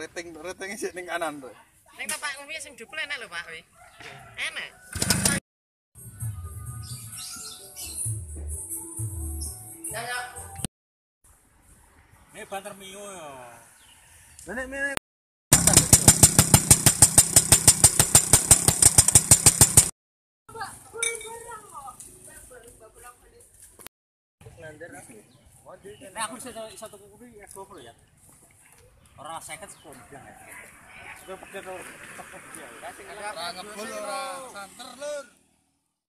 Retenge sik ning kanan to. Ning tapak umi sing dupel enak lho, Pak. wi. Enak. Ya ya. Ini banter mio ya. Nek mene Nah aku bisa tuku kuwi es gopro ya. Ora 50 sepuluh ya. Sudah pakai tuh. ora ngebul ora santer.